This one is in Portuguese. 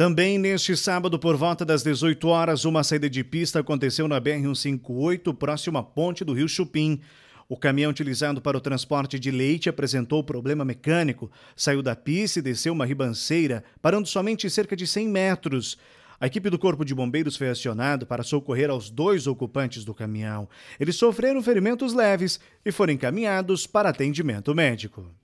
Também neste sábado, por volta das 18 horas, uma saída de pista aconteceu na BR-158, próxima à ponte do Rio Chupim. O caminhão utilizado para o transporte de leite apresentou problema mecânico, saiu da pista e desceu uma ribanceira, parando somente cerca de 100 metros. A equipe do Corpo de Bombeiros foi acionada para socorrer aos dois ocupantes do caminhão. Eles sofreram ferimentos leves e foram encaminhados para atendimento médico.